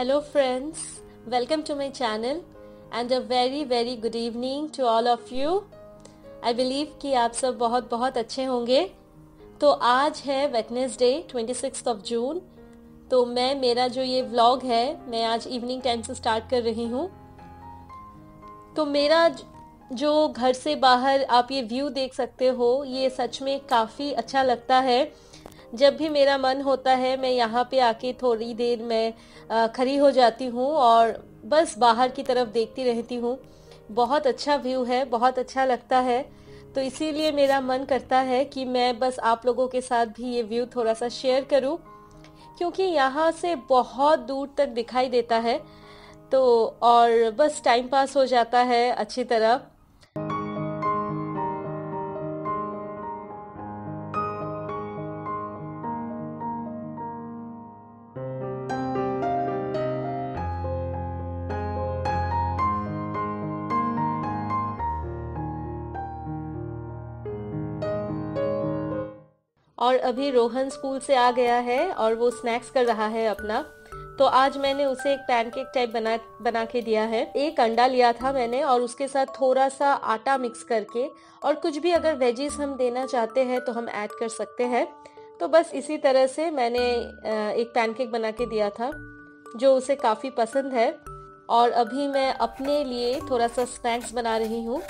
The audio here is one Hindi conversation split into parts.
Hello, friends. Welcome to my channel and a very very good evening to all of you. I believe कि आप सब बहुत बहुत अच्छे होंगे तो आज है वेटनेसडे 26th ऑफ़ जून तो मैं मेरा जो ये व्लॉग है मैं आज इवनिंग टाइम से स्टार्ट कर रही हूँ तो मेरा जो घर से बाहर आप ये व्यू देख सकते हो ये सच में काफ़ी अच्छा लगता है जब भी मेरा मन होता है, मैं यहाँ पे आके थोड़ी देर मैं खड़ी हो जाती हूँ और बस बाहर की तरफ़ देखती रहती हूँ। बहुत अच्छा व्यू है, बहुत अच्छा लगता है। तो इसीलिए मेरा मन करता है कि मैं बस आप लोगों के साथ भी ये व्यू थोड़ा सा शेयर करूँ, क्योंकि यहाँ से बहुत दूर तक दिखाई देता है। तो और बस टाइम पास हो जाता है अच्छी तरह। और अभी रोहन स्कूल से आ गया है और वो स्नैक्स कर रहा है अपना। तो आज मैंने उसे एक पैनकेक टाइप बना बना के दिया है। एक अंडा लिया था मैंने और उसके साथ थोड़ा सा आटा मिक्स करके और कुछ भी अगर वेजीज हम देना चाहते हैं तो हम ऐड कर सकते हैं। तो बस इसी तरह से मैंने एक पैनकेक बना के दिया था, जो उसे काफ़ी पसंद है। और अभी मैं अपने लिए थोड़ा सा स्नैक्स बना रही हूँ।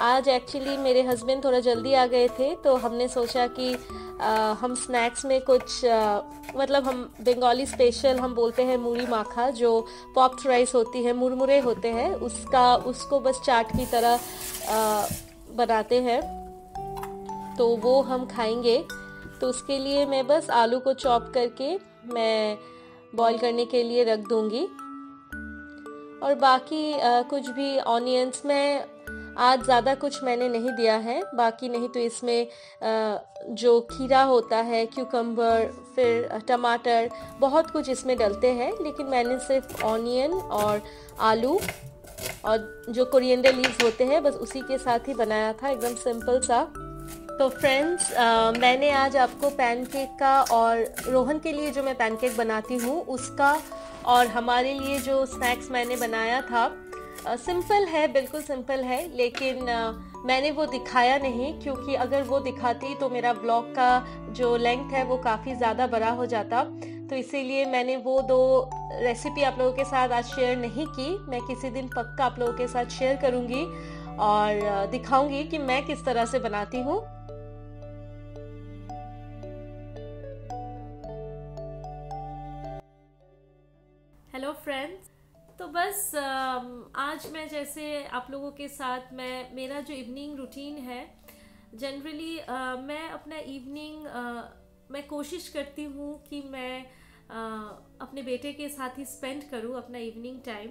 आज एक्चुअली मेरे हस्बैंड थोड़ा जल्दी आ गए थे तो हमने सोचा कि आ, हम स्नैक्स में कुछ आ, मतलब हम बंगाली स्पेशल हम बोलते हैं मूरी माखा जो पॉप्ड राइस होती है मुरमुरे होते हैं उसका उसको बस चाट की तरह आ, बनाते हैं। तो वो हम खाएँगे। तो उसके लिए मैं बस आलू को चॉप करके मैं बॉईल करने के लिए रख दूँगी। और बाकी आ, कुछ भी ऑनियंस में आज ज़्यादा कुछ मैंने नहीं दिया है, बाकी नहीं तो इसमें जो खीरा होता है क्यूकम्बर फिर टमाटर, बहुत कुछ इसमें डलते हैं, लेकिन मैंने सिर्फ़ ऑनियन और आलू और जो कोरिएंडर लीव्स होते हैं, बस उसी के साथ ही बनाया था, एकदम सिंपल सा। तो फ्रेंड्स मैंने आज आपको पैनकेक का और रोहन के लिए जो मैं पैनकेक बनाती हूँ, उसका और हमारे लिए जो स्नैक्स मैंने बनाया था सिंपल है, बिल्कुल सिंपल है, लेकिन मैंने वो दिखाया नहीं, क्योंकि अगर वो दिखाती तो मेरा ब्लॉग का जो लेंथ है वो काफ़ी ज़्यादा बड़ा हो जाता। तो इसीलिए मैंने वो दो रेसिपी आप लोगों के साथ आज शेयर नहीं की, मैं किसी दिन पक्का आप लोगों के साथ शेयर करूँगी और दिखाऊँगी कि मैं किस तरह से बनाती हूँ। हेलो फ्रेंड्स तो बस आज मैं जैसे आप लोगों के साथ मैं, मेरा जो इवनिंग रूटीन है जनरली मैं अपना इवनिंग मैं कोशिश करती हूँ कि मैं अपने बेटे के साथ ही स्पेंड करूँ अपना इवनिंग टाइम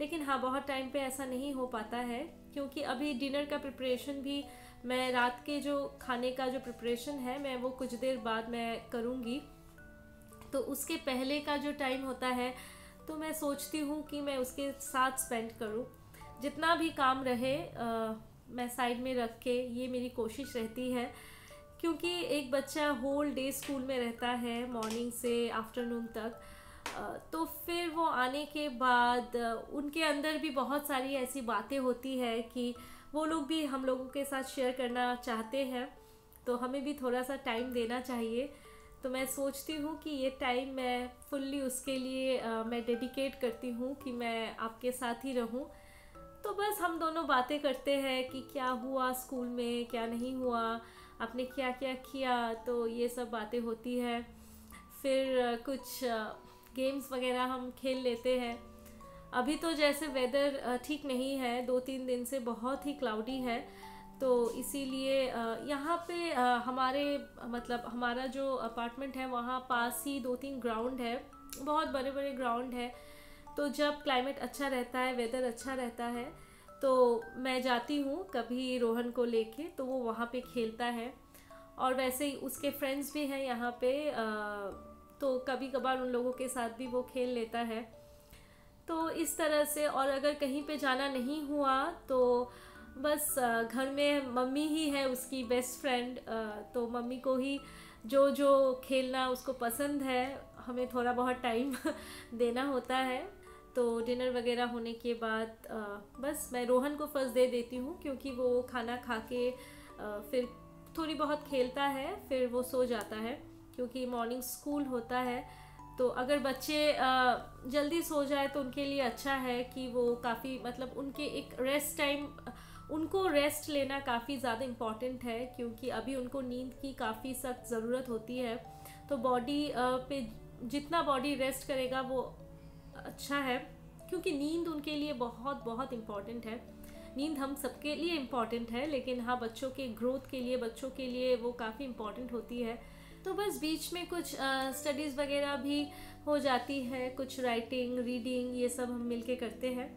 लेकिन हाँ बहुत टाइम पे ऐसा नहीं हो पाता है, क्योंकि अभी डिनर का प्रिपरेशन भी मैं रात के जो खाने का जो प्रिपरेशन है, मैं वो कुछ देर बाद मैं करूँगी। तो उसके पहले का जो टाइम होता है तो मैं सोचती हूँ कि मैं उसके साथ स्पेंड करूँ। जितना भी काम रहे आ, मैं साइड में रख के ये मेरी कोशिश रहती है। क्योंकि एक बच्चा होल डे स्कूल में रहता है मॉर्निंग से आफ्टरनून तक तो फिर वो आने के बाद उनके अंदर भी बहुत सारी ऐसी बातें होती है कि वो लोग भी हम लोगों के साथ शेयर करना चाहते हैं। तो हमें भी थोड़ा सा टाइम देना चाहिए। तो मैं सोचती हूँ कि ये टाइम मैं फुल्ली उसके लिए आ, मैं डेडिकेट करती हूँ कि मैं आपके साथ ही रहूँ। तो बस हम दोनों बातें करते हैं कि क्या हुआ स्कूल में क्या नहीं हुआ आपने क्या क्या किया तो ये सब बातें होती है। फिर कुछ गेम्स वगैरह हम खेल लेते हैं। अभी तो जैसे वेदर ठीक नहीं है दो तीन दिन से बहुत ही क्लाउडी है। तो इसीलिए यहाँ पे हमारे मतलब हमारा जो अपार्टमेंट है, वहाँ पास ही दो तीन ग्राउंड है, बहुत बड़े बड़े ग्राउंड है। तो जब क्लाइमेट अच्छा रहता है, वेदर अच्छा रहता है तो मैं जाती हूँ कभी रोहन को लेके तो वो वहाँ पे खेलता है। और वैसे ही उसके फ्रेंड्स भी हैं यहाँ पे तो कभी कभार उन लोगों के साथ भी वो खेल लेता है। तो इस तरह से, और अगर कहीं पे जाना नहीं हुआ तो बस घर में मम्मी ही है उसकी बेस्ट फ्रेंड तो मम्मी को ही जो जो खेलना उसको पसंद है, हमें थोड़ा बहुत टाइम देना होता है। तो डिनर वगैरह होने के बाद बस मैं रोहन को फ़र्स्ट दे देती हूँ क्योंकि वो खाना खा के फिर थोड़ी बहुत खेलता है, फिर वो सो जाता है क्योंकि मॉर्निंग स्कूल होता है। तो अगर बच्चे जल्दी सो जाए तो उनके लिए अच्छा है कि वो काफ़ी मतलब उनके एक रेस्ट टाइम उनको रेस्ट लेना काफ़ी ज़्यादा इंपॉर्टेंट है, क्योंकि अभी उनको नींद की काफ़ी सख्त ज़रूरत होती है। तो बॉडी पे जितना बॉडी रेस्ट करेगा वो अच्छा है, क्योंकि नींद उनके लिए बहुत बहुत इंपॉर्टेंट है। नींद हम सबके लिए इंपॉर्टेंट है, लेकिन हाँ बच्चों के ग्रोथ के लिए, बच्चों के लिए वो काफ़ी इंपॉर्टेंट होती है। तो बस बीच में कुछ स्टडीज़ वगैरह भी हो जाती है, कुछ राइटिंग रीडिंग ये सब हम मिलके करते हैं।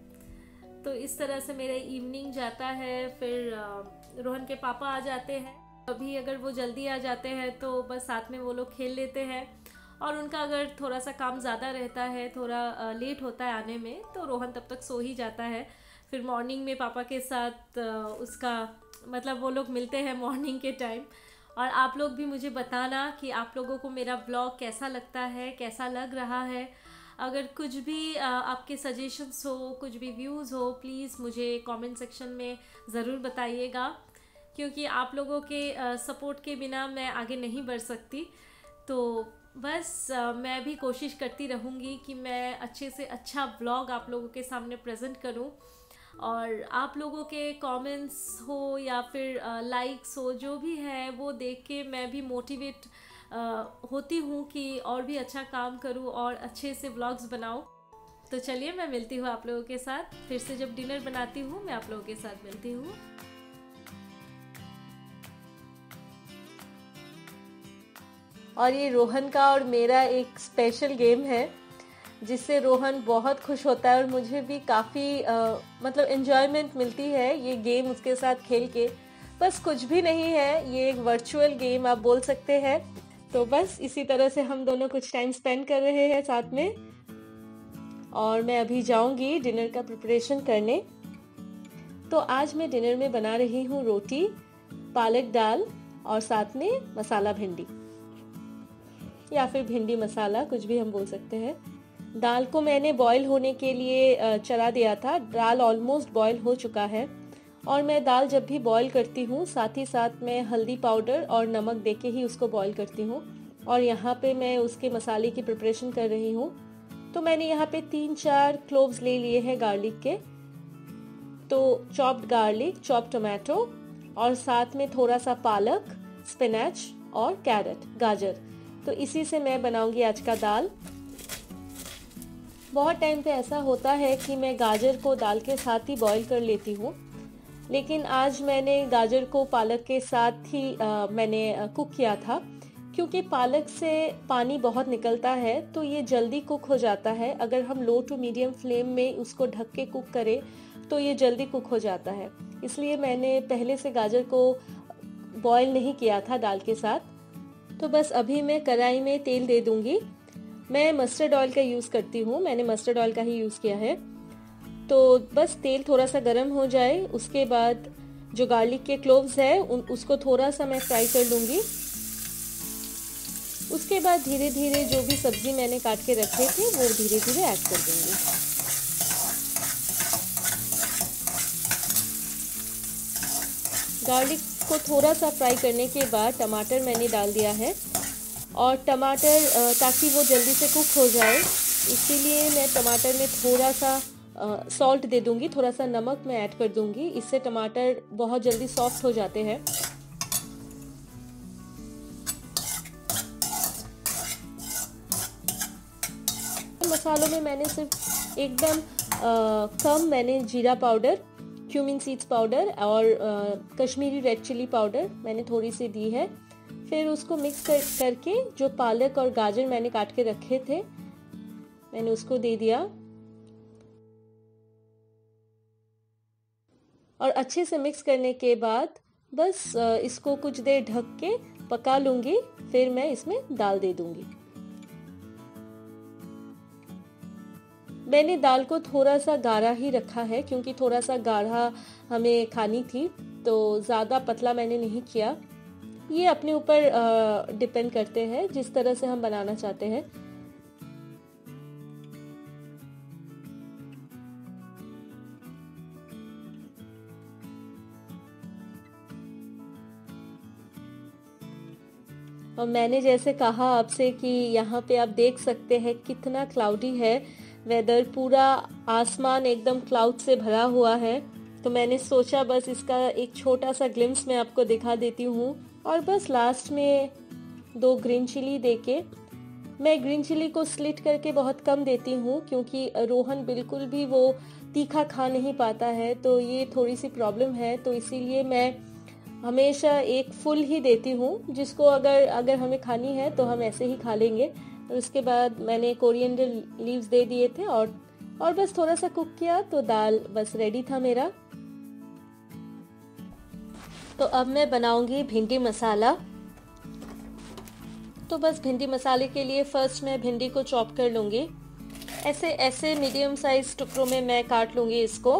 तो इस तरह से मेरा इवनिंग जाता है, फिर रोहन के पापा आ जाते हैं। अभी अगर वो जल्दी आ जाते हैं तो बस साथ में वो लोग खेल लेते हैं। और उनका अगर थोड़ा सा काम ज़्यादा रहता है, थोड़ा लेट होता है आने में तो रोहन तब तक सो ही जाता है। फिर मॉर्निंग में पापा के साथ उसका मतलब वो लोग मिलते हैं मॉर्निंग के टाइम और आप लोग भी मुझे बताना कि आप लोगों को मेरा ब्लॉग कैसा लगता है, कैसा लग रहा है। अगर कुछ भी आपके सजेशंस हो, कुछ भी व्यूज़ हो प्लीज़ मुझे कमेंट सेक्शन में ज़रूर बताइएगा, क्योंकि आप लोगों के सपोर्ट के बिना मैं आगे नहीं बढ़ सकती। तो बस मैं भी कोशिश करती रहूँगी कि मैं अच्छे से अच्छा ब्लॉग आप लोगों के सामने प्रेजेंट करूँ। और आप लोगों के कमेंट्स हो या फिर लाइक्स हो, जो भी है, वो देख के मैं भी मोटिवेट होती हूँ कि और भी अच्छा काम करूँ और अच्छे से ब्लॉग्स बनाऊँ। तो चलिए, मैं मिलती हूँ आप लोगों के साथ। फिर से जब डिनर बनाती हूँ, मैं आप लोगों के साथ मिलती हूँ। और ये रोहन का और मेरा एक स्पेशल गेम है, जिससे रोहन बहुत खुश होता है और मुझे भी काफ़ी मतलब इन्जॉयमेंट मिलती है ये गेम उसके साथ खेल के। बस कुछ भी नहीं है, ये एक वर्चुअल गेम आप बोल सकते हैं। तो बस इसी तरह से हम दोनों कुछ टाइम स्पेंड कर रहे हैं साथ में। और मैं अभी जाऊँगी डिनर का प्रिपरेशन करने। तो आज मैं डिनर में बना रही हूँ रोटी, पालक दाल और साथ में मसाला भिंडी। या फिर भिंडी मसाला, कुछ भी हम बोल सकते हैं। दाल को मैंने बॉईल होने के लिए चला दिया था। दाल ऑलमोस्ट बॉईल हो चुका है। और मैं दाल जब भी बॉईल करती हूँ, साथ ही साथ मैं हल्दी पाउडर और नमक दे के ही उसको बॉईल करती हूँ। और यहाँ पे मैं उसके मसाले की प्रिपरेशन कर रही हूँ। तो मैंने यहाँ पे तीन चार क्लोव्स ले लिए हैं गार्लिक के। तो चॉप्ड गार्लिक चॉप टोमेटो और साथ में थोड़ा सा पालक स्पिनच और कैरेट गाजर। तो इसी से मैं बनाऊँगी आज का दाल। बहुत टाइम पे ऐसा होता है कि मैं गाजर को दाल के साथ ही बॉईल कर लेती हूँ। लेकिन आज मैंने गाजर को पालक के साथ ही आ, मैंने कुक किया था। क्योंकि पालक से पानी बहुत निकलता है तो ये जल्दी कुक हो जाता है। अगर हम लो टू मीडियम फ्लेम में उसको ढक के कुक करें तो ये जल्दी कुक हो जाता है। इसलिए मैंने पहले से गाजर को बॉईल नहीं किया था दाल के साथ। तो बस अभी मैं कढ़ाई में तेल दे दूँगी। मैं मस्टर्ड ऑयल का यूज़ करती हूँ। मैंने मस्टर्ड ऑयल का ही यूज़ किया है। तो बस तेल थोड़ा सा गर्म हो जाए, उसके बाद जो गार्लिक के क्लोव्स है, उन, उसको थोड़ा सा मैं फ्राई कर लूँगी। उसके बाद धीरे धीरे जो भी सब्ज़ी मैंने काट के रखे थे, वो धीरे धीरे ऐड कर दूँगी। गार्लिक को थोड़ा सा फ्राई करने के बाद टमाटर मैंने डाल दिया है। और टमाटर ताकि वो जल्दी से कुक हो जाए इसीलिए मैं टमाटर में थोड़ा सा सॉल्ट दे दूँगी थोड़ा सा नमक मैं ऐड कर दूँगी इससे टमाटर बहुत जल्दी सॉफ्ट हो जाते हैं। मसालों में मैंने सिर्फ़ एकदम कम मैंने जीरा पाउडर क्यूमिन सीड्स पाउडर और आ, कश्मीरी रेड चिली पाउडर मैंने थोड़ी सी दी है। फिर उसको मिक्स कर करके जो पालक और गाजर मैंने काट के रखे थे मैंने उसको दे दिया। और अच्छे से मिक्स करने के बाद बस इसको कुछ देर ढक के पका लूँगी, फिर मैं इसमें दाल दे दूँगी। मैंने दाल को थोड़ा सा गाढ़ा ही रखा है, क्योंकि थोड़ा सा गाढ़ा हमें खानी थी तो ज़्यादा पतला मैंने नहीं किया। ये अपने ऊपर डिपेंड करते हैं, जिस तरह से हम बनाना चाहते हैं। और मैंने जैसे कहा आपसे कि यहाँ पे आप देख सकते हैं कितना क्लाउडी है। वेदर पूरा आसमान एकदम क्लाउड से भरा हुआ है। तो मैंने सोचा बस इसका एक छोटा सा ग्लिम्स मैं आपको दिखा देती हूँ। और बस लास्ट में दो ग्रीन चिली देके मैं ग्रीन चिली को स्लिट करके बहुत कम देती हूँ, क्योंकि रोहन बिल्कुल भी वो तीखा खा नहीं पाता है। तो ये थोड़ी सी प्रॉब्लम है। तो इसीलिए मैं हमेशा एक फुल ही देती हूँ, जिसको अगर अगर हमें खानी है तो हम ऐसे ही खा लेंगे। और उसके बाद मैंने कोरिएंडर लीव्स दे दिए थे और और बस थोड़ा सा कुक किया तो दाल बस रेडी था मेरा। तो अब मैं बनाऊँगी भिंडी मसाला। तो बस भिंडी मसाले के लिए फ़र्स्ट मैं भिंडी को चॉप कर लूँगी। ऐसे ऐसे मीडियम साइज़ टुकड़ों में मैं काट लूँगी इसको।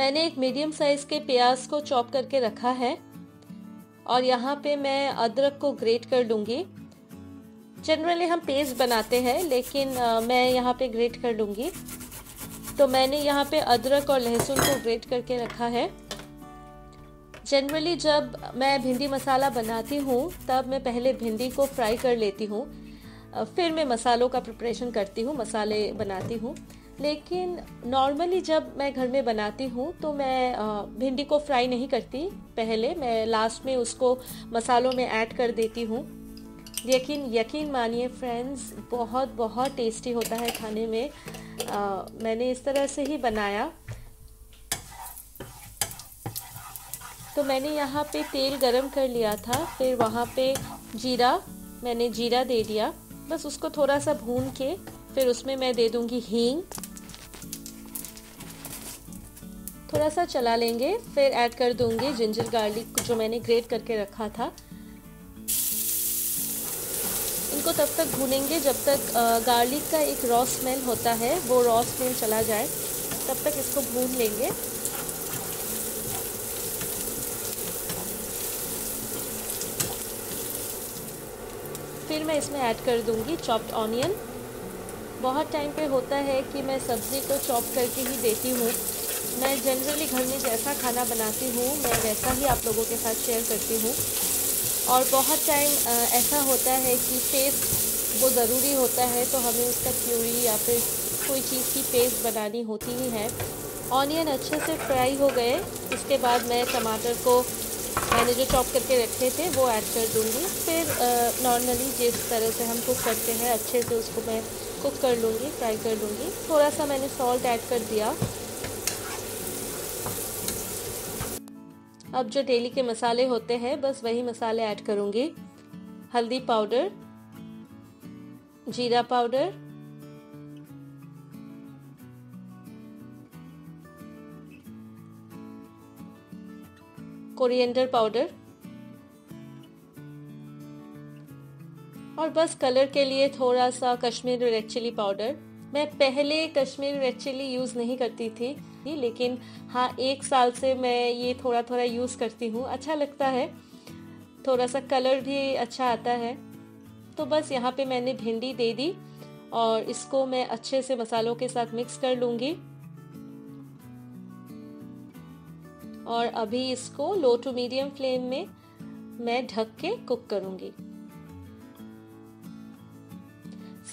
मैंने एक मीडियम साइज़ के प्याज को चॉप करके रखा है और यहाँ पे मैं अदरक को ग्रेट कर लूँगी। जनरली हम पेस्ट बनाते हैं, लेकिन मैं यहाँ पे ग्रेट कर लूँगी। तो मैंने यहाँ पे अदरक और लहसुन को ग्रेट करके रखा है। जनरली जब मैं भिंडी मसाला बनाती हूँ, तब मैं पहले भिंडी को फ्राई कर लेती हूँ। फिर मैं मसालों का प्रिपरेशन करती हूँ, मसाले बनाती हूँ। लेकिन नॉर्मली जब मैं घर में बनाती हूँ तो मैं भिंडी को फ्राई नहीं करती पहले। मैं लास्ट में उसको मसालों में ऐड कर देती हूँ। लेकिन यकीन मानिए फ्रेंड्स बहुत बहुत टेस्टी होता है खाने में। आ, मैंने इस तरह से ही बनाया। तो मैंने यहाँ पे तेल गरम कर लिया था फिर वहाँ पे जीरा मैंने जीरा दे दिया। बस उसको थोड़ा सा भून के फिर उसमें मैं दे दूँगी हींग। थोड़ा सा चला लेंगे, फिर ऐड कर दूँगी जिंजर गार्लिक जो मैंने ग्रेट करके रखा था। इनको तब तक भूनेंगे जब तक गार्लिक का एक रॉ स्मेल होता है, वो रॉ स्मेल चला जाए, तब तक इसको भून लेंगे। फिर मैं इसमें ऐड कर दूँगी चॉप्ड ऑनियन बहुत टाइम पे होता है कि मैं सब्ज़ी को चॉप करके ही देती हूँ। मैं जनरली घर में जैसा खाना बनाती हूँ, मैं वैसा ही आप लोगों के साथ शेयर करती हूँ। और बहुत टाइम ऐसा होता है कि पेस्ट वो ज़रूरी होता है तो हमें उसका प्यूरी या फिर कोई चीज़ की पेस्ट बनानी होती ही है। ऑनियन अच्छे से फ्राई हो गए, उसके बाद मैं टमाटर को मैंने जो चॉप करके रखे थे, वो ऐड कर दूँगी। फिर नॉर्मली जिस तरह से हम कुक करते हैं, अच्छे से उसको मैं कुक कर लूँगी फ्राई कर लूँगी। थोड़ा सा मैंने सॉल्ट ऐड कर दिया। अब जो डेली के मसाले होते हैं, बस वही मसाले ऐड करूँगी। हल्दी पाउडर जीरा पाउडर कोरिएंडर पाउडर और बस कलर के लिए थोड़ा सा कश्मीर रेड चिली पाउडर मैं पहले कश्मीर रेड चिली यूज़ नहीं करती थी, लेकिन हाँ एक साल से मैं ये थोड़ा थोड़ा यूज़ करती हूँ। अच्छा लगता है। थोड़ा सा कलर भी अच्छा आता है। तो बस यहाँ पे मैंने भिंडी दे दी और इसको मैं अच्छे से मसालों के साथ मिक्स कर लूँगी। और अभी इसको लो टू मीडियम फ्लेम में मैं ढक के कुक करूँगी।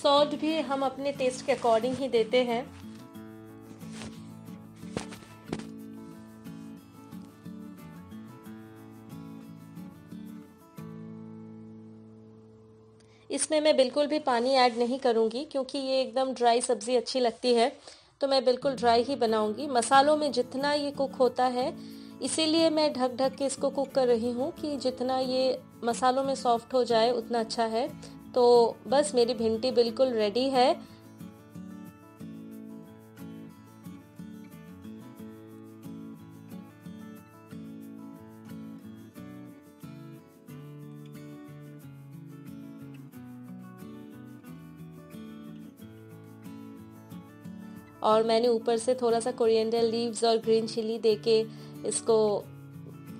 सॉल्ट भी हम अपने टेस्ट के अकॉर्डिंग ही देते हैं। इसमें मैं बिल्कुल भी पानी ऐड नहीं करूँगी, क्योंकि ये एकदम ड्राई सब्ज़ी अच्छी लगती है तो मैं बिल्कुल ड्राई ही बनाऊँगी। मसालों में जितना ये कुक होता है, इसीलिए मैं ढक ढक के इसको कुक कर रही हूँ कि जितना ये मसालों में सॉफ्ट हो जाए, उतना अच्छा है। तो बस मेरी भिंडी बिल्कुल रेडी है। और मैंने ऊपर से थोड़ा सा कोरिएंडर लीव्स और ग्रीन चिली दे के इसको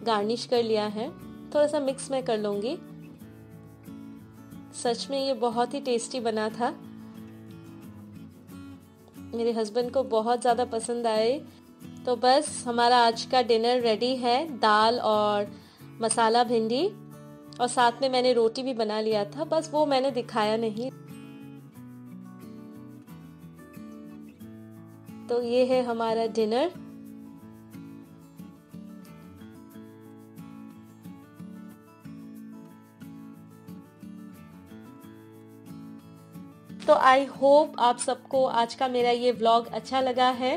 गार्निश कर लिया है। थोड़ा सा मिक्स मैं कर लूँगी। सच में ये बहुत ही टेस्टी बना था। मेरे हस्बैंड को बहुत ज़्यादा पसंद आए। तो बस हमारा आज का डिनर रेडी है, दाल और मसाला भिंडी। और साथ में मैंने रोटी भी बना लिया था, बस वो मैंने दिखाया नहीं। तो ये है हमारा डिनर तो आई होप आप सबको आज का मेरा ये व्लॉग अच्छा लगा है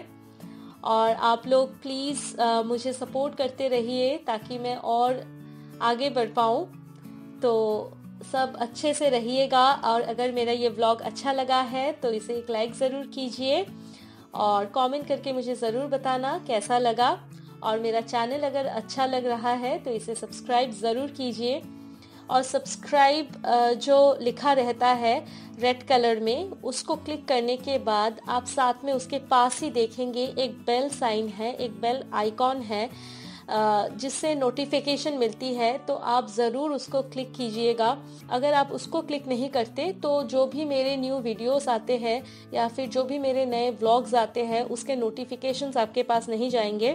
और आप लोग प्लीज़ मुझे सपोर्ट करते रहिए ताकि मैं और आगे बढ़ पाऊँ। तो सब अच्छे से रहिएगा और अगर मेरा ये व्लॉग अच्छा लगा है तो इसे एक लाइक ज़रूर कीजिए। और कमेंट करके मुझे ज़रूर बताना कैसा लगा। और मेरा चैनल अगर अच्छा लग रहा है तो इसे सब्सक्राइब ज़रूर कीजिए। और सब्सक्राइब जो लिखा रहता है रेड कलर में, उसको क्लिक करने के बाद आप साथ में उसके पास ही देखेंगे, एक बेल साइन है, एक बेल आइकॉन है। जिससे नोटिफिकेशन मिलती है तो आप ज़रूर उसको क्लिक कीजिएगा। अगर आप उसको क्लिक नहीं करते तो जो भी मेरे न्यू वीडियोस आते हैं, या फिर जो भी मेरे नए व्लॉग्स आते हैं, उसके नोटिफिकेशंस आपके पास नहीं जाएँगे।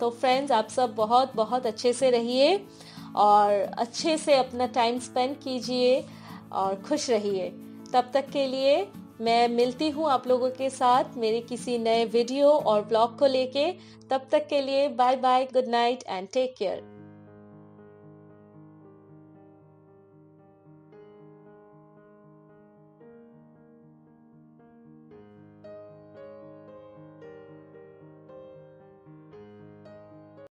तो फ्रेंड्स आप सब बहुत बहुत अच्छे से रहिए और अच्छे से अपना टाइम स्पेंड कीजिए और खुश रहिए। तब तक के लिए मैं मिलती हूँ आप लोगों के साथ मेरे किसी नए वीडियो और ब्लॉग को लेके। तब तक के लिए bye bye good night and take care